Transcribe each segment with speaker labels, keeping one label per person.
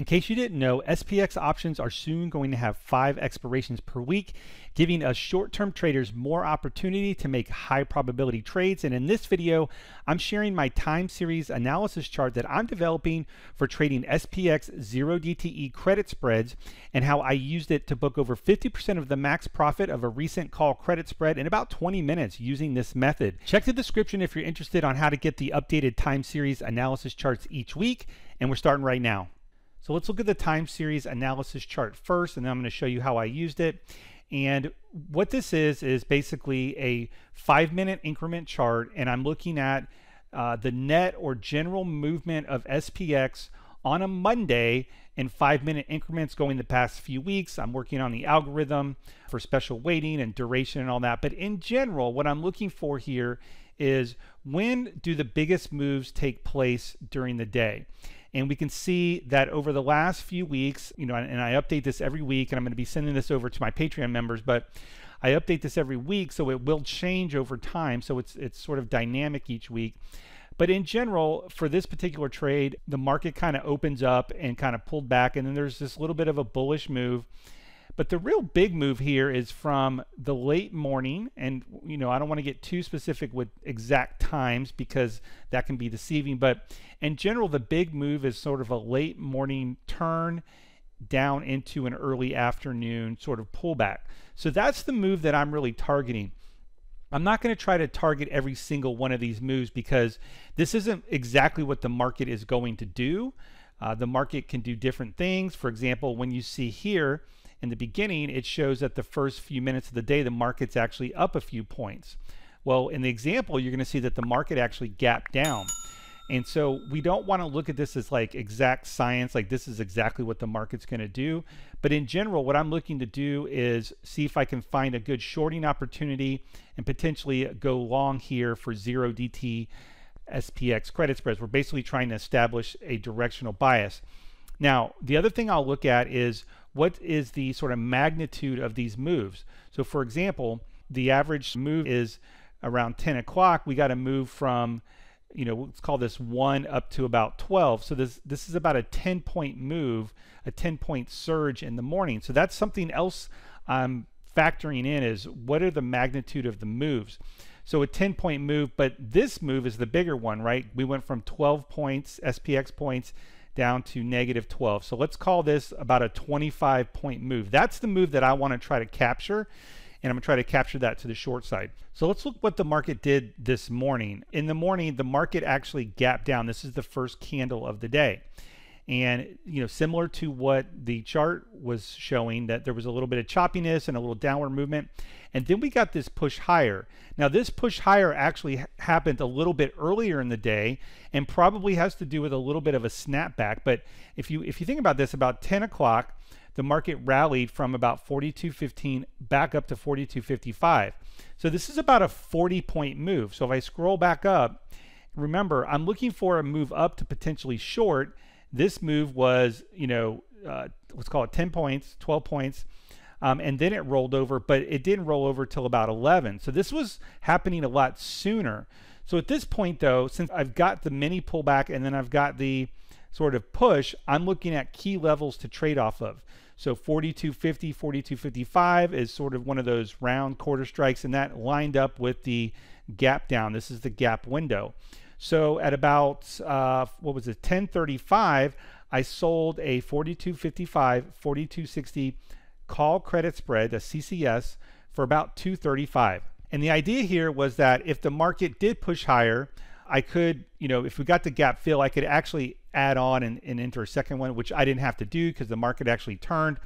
Speaker 1: In case you didn't know, SPX options are soon going to have five expirations per week, giving us short-term traders more opportunity to make high probability trades. And in this video, I'm sharing my time series analysis chart that I'm developing for trading SPX 0 DTE credit spreads and how I used it to book over 50% of the max profit of a recent call credit spread in about 20 minutes using this method. Check the description if you're interested on how to get the updated time series analysis charts each week, and we're starting right now. So let's look at the time series analysis chart first, and then I'm going to show you how I used it. And what this is, is basically a five minute increment chart, and I'm looking at uh, the net or general movement of SPX on a Monday in five minute increments going the past few weeks. I'm working on the algorithm for special weighting and duration and all that. But in general, what I'm looking for here is when do the biggest moves take place during the day? And we can see that over the last few weeks, you know, and I update this every week, and I'm going to be sending this over to my Patreon members, but I update this every week, so it will change over time. So it's it's sort of dynamic each week. But in general, for this particular trade, the market kind of opens up and kind of pulled back, and then there's this little bit of a bullish move. But the real big move here is from the late morning, and you know I don't want to get too specific with exact times because that can be deceiving. But in general, the big move is sort of a late morning turn down into an early afternoon sort of pullback. So that's the move that I'm really targeting. I'm not going to try to target every single one of these moves because this isn't exactly what the market is going to do. Uh, the market can do different things. For example, when you see here, in the beginning, it shows that the first few minutes of the day, the market's actually up a few points. Well, in the example, you're going to see that the market actually gapped down. And so we don't want to look at this as like exact science, like this is exactly what the market's going to do. But in general, what I'm looking to do is see if I can find a good shorting opportunity and potentially go long here for zero DT SPX credit spreads. We're basically trying to establish a directional bias. Now, the other thing I'll look at is what is the sort of magnitude of these moves. So for example, the average move is around 10 o'clock. We got to move from, you know, let's call this one up to about 12. So this, this is about a 10 point move, a 10 point surge in the morning. So that's something else I'm factoring in is what are the magnitude of the moves. So a 10 point move, but this move is the bigger one, right? We went from 12 points, SPX points, down to negative 12. So let's call this about a 25 point move. That's the move that I want to try to capture and I'm going to try to capture that to the short side. So let's look what the market did this morning. In the morning, the market actually gapped down. This is the first candle of the day. And, you know, similar to what the chart was showing, that there was a little bit of choppiness and a little downward movement. And then we got this push higher. Now, this push higher actually happened a little bit earlier in the day and probably has to do with a little bit of a snapback. But if you if you think about this, about 10 o'clock, the market rallied from about 42.15 back up to 42.55. So this is about a 40 point move. So if I scroll back up, remember, I'm looking for a move up to potentially short this move was, you know, uh, let's call it 10 points, 12 points, um, and then it rolled over, but it didn't roll over till about 11. So this was happening a lot sooner. So at this point, though, since I've got the mini pullback and then I've got the sort of push, I'm looking at key levels to trade off of. So 4250, 4255 is sort of one of those round quarter strikes, and that lined up with the gap down. This is the gap window. So at about, uh, what was it, 1035, I sold a 4255, 4260 call credit spread, a CCS, for about 235. And the idea here was that if the market did push higher, I could, you know, if we got the gap fill, I could actually add on and, and enter a second one, which I didn't have to do because the market actually turned.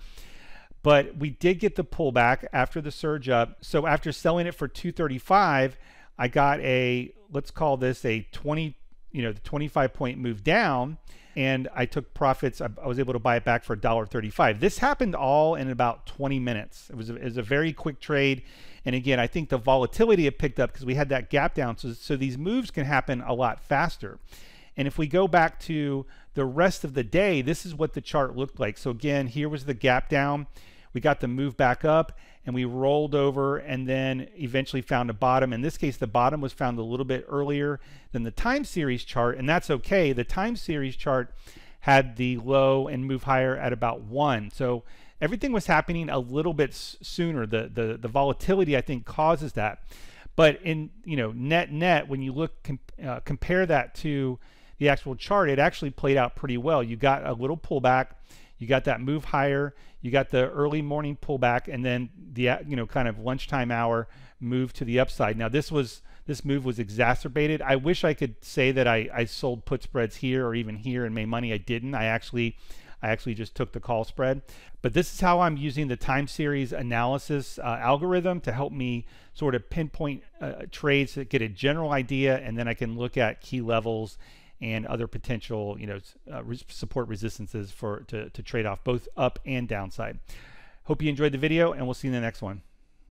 Speaker 1: But we did get the pullback after the surge up. So after selling it for 235, I got a, let's call this a 20, you know, the 25 point move down and I took profits. I, I was able to buy it back for $1.35. This happened all in about 20 minutes. It was, a, it was a very quick trade. And again, I think the volatility had picked up because we had that gap down. So, so these moves can happen a lot faster. And if we go back to the rest of the day, this is what the chart looked like. So again, here was the gap down. We got the move back up and we rolled over and then eventually found a bottom. In this case, the bottom was found a little bit earlier than the time series chart, and that's okay. The time series chart had the low and move higher at about one. So everything was happening a little bit sooner. The, the, the volatility, I think, causes that. But in, you know, net net, when you look, com uh, compare that to the actual chart, it actually played out pretty well. You got a little pullback, you got that move higher, you got the early morning pullback, and then the, you know, kind of lunchtime hour move to the upside. Now this was, this move was exacerbated. I wish I could say that I, I sold put spreads here or even here and made money. I didn't. I actually I actually just took the call spread. But this is how I'm using the time series analysis uh, algorithm to help me sort of pinpoint uh, trades to get a general idea, and then I can look at key levels and other potential, you know, uh, support resistances for to, to trade off both up and downside. Hope you enjoyed the video, and we'll see you in the next one.